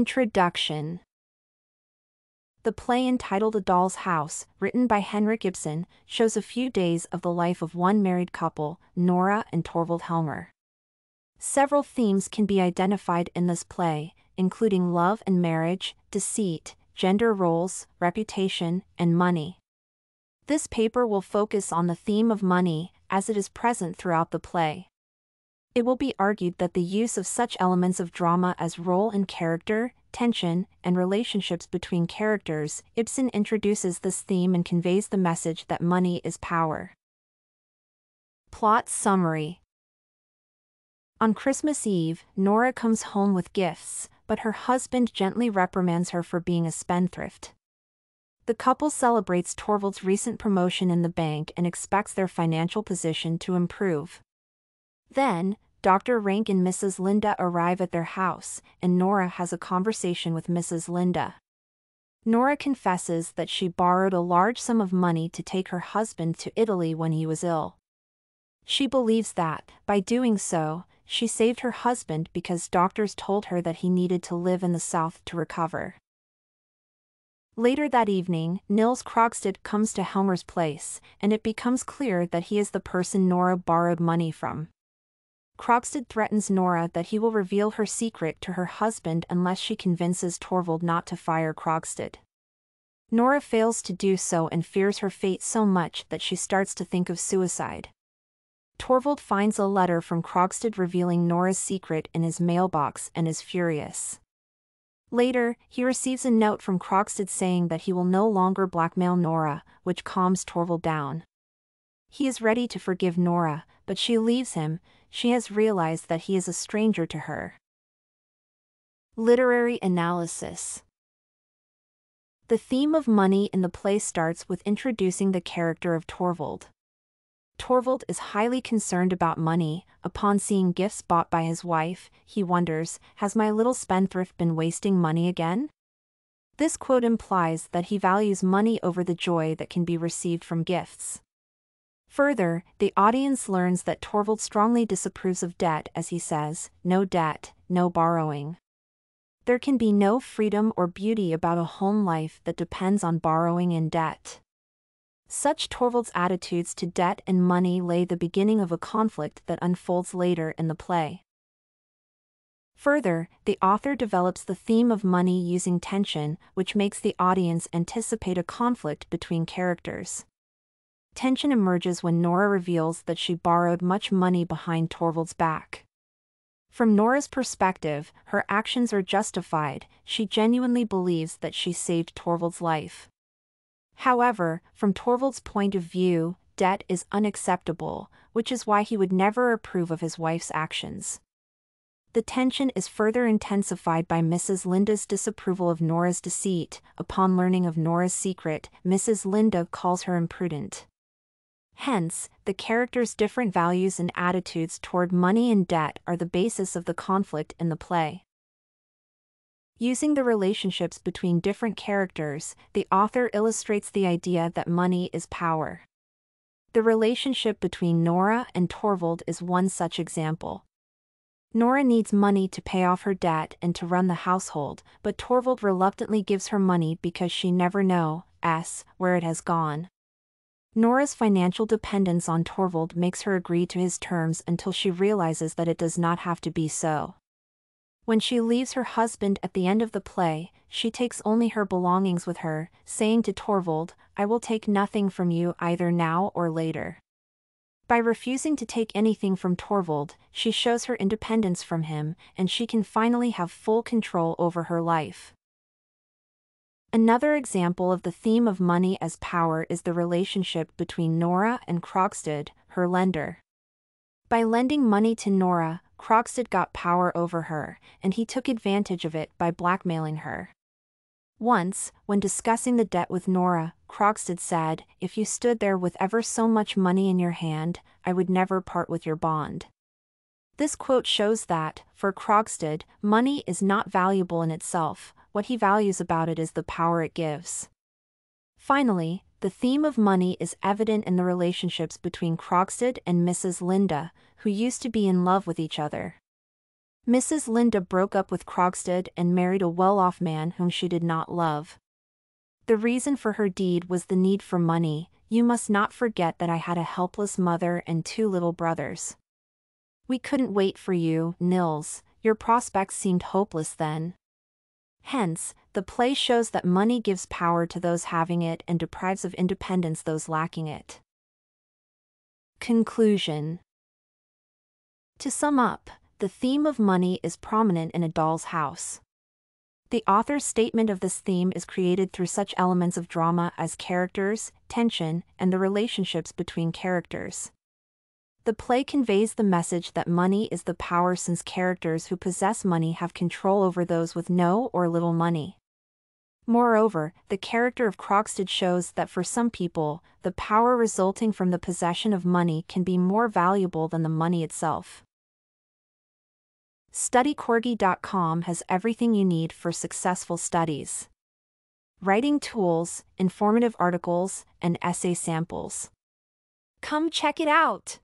Introduction The play entitled A Doll's House, written by Henrik Ibsen, shows a few days of the life of one married couple, Nora and Torvald Helmer. Several themes can be identified in this play, including love and marriage, deceit, gender roles, reputation, and money. This paper will focus on the theme of money, as it is present throughout the play. It will be argued that the use of such elements of drama as role and character, tension, and relationships between characters, Ibsen introduces this theme and conveys the message that money is power. Plot Summary On Christmas Eve, Nora comes home with gifts, but her husband gently reprimands her for being a spendthrift. The couple celebrates Torvald's recent promotion in the bank and expects their financial position to improve. Then, Dr. Rank and Mrs. Linde arrive at their house, and Nora has a conversation with Mrs. Linde. Nora confesses that she borrowed a large sum of money to take her husband to Italy when he was ill. She believes that, by doing so, she saved her husband because doctors told her that he needed to live in the South to recover. Later that evening, Nils Krogstad comes to Helmer's place, and it becomes clear that he is the person Nora borrowed money from. Krogstad threatens Nora that he will reveal her secret to her husband unless she convinces Torvald not to fire Krogstad. Nora fails to do so and fears her fate so much that she starts to think of suicide. Torvald finds a letter from Krogstad revealing Nora's secret in his mailbox and is furious. Later, he receives a note from Krogstad saying that he will no longer blackmail Nora, which calms Torvald down. He is ready to forgive Nora, but she leaves him, she has realized that he is a stranger to her. Literary Analysis The theme of money in the play starts with introducing the character of Torvald. Torvald is highly concerned about money. Upon seeing gifts bought by his wife, he wonders Has my little spendthrift been wasting money again? This quote implies that he values money over the joy that can be received from gifts. Further, the audience learns that Torvald strongly disapproves of debt as he says, no debt, no borrowing. There can be no freedom or beauty about a home life that depends on borrowing and debt. Such Torvald's attitudes to debt and money lay the beginning of a conflict that unfolds later in the play. Further, the author develops the theme of money using tension, which makes the audience anticipate a conflict between characters. Tension emerges when Nora reveals that she borrowed much money behind Torvald's back. From Nora's perspective, her actions are justified, she genuinely believes that she saved Torvald's life. However, from Torvald's point of view, debt is unacceptable, which is why he would never approve of his wife's actions. The tension is further intensified by Mrs. Linde's disapproval of Nora's deceit. Upon learning of Nora's secret, Mrs. Linda calls her imprudent. Hence, the characters' different values and attitudes toward money and debt are the basis of the conflict in the play. Using the relationships between different characters, the author illustrates the idea that money is power. The relationship between Nora and Torvald is one such example. Nora needs money to pay off her debt and to run the household, but Torvald reluctantly gives her money because she never knows where it has gone. Nora's financial dependence on Torvald makes her agree to his terms until she realizes that it does not have to be so. When she leaves her husband at the end of the play, she takes only her belongings with her, saying to Torvald, I will take nothing from you either now or later. By refusing to take anything from Torvald, she shows her independence from him, and she can finally have full control over her life. Another example of the theme of money as power is the relationship between Nora and Krogstad, her lender. By lending money to Nora, Krogstad got power over her, and he took advantage of it by blackmailing her. Once, when discussing the debt with Nora, Krogstad said, If you stood there with ever so much money in your hand, I would never part with your bond. This quote shows that, for Krogstad, money is not valuable in itself, what he values about it is the power it gives. Finally, the theme of money is evident in the relationships between Krogstad and Mrs. Linde, who used to be in love with each other. Mrs. Linde broke up with Krogstad and married a well-off man whom she did not love. The reason for her deed was the need for money, you must not forget that I had a helpless mother and two little brothers. We couldn't wait for you, Nils, your prospects seemed hopeless then. Hence, the play shows that money gives power to those having it and deprives of independence those lacking it. Conclusion To sum up, the theme of money is prominent in A Doll's House. The author's statement of this theme is created through such elements of drama as characters, tension, and the relationships between characters. The play conveys the message that money is the power since characters who possess money have control over those with no or little money. Moreover, the character of Krogstad shows that for some people, the power resulting from the possession of money can be more valuable than the money itself. StudyCorgi.com has everything you need for successful studies. Writing tools, informative articles, and essay samples. Come check it out!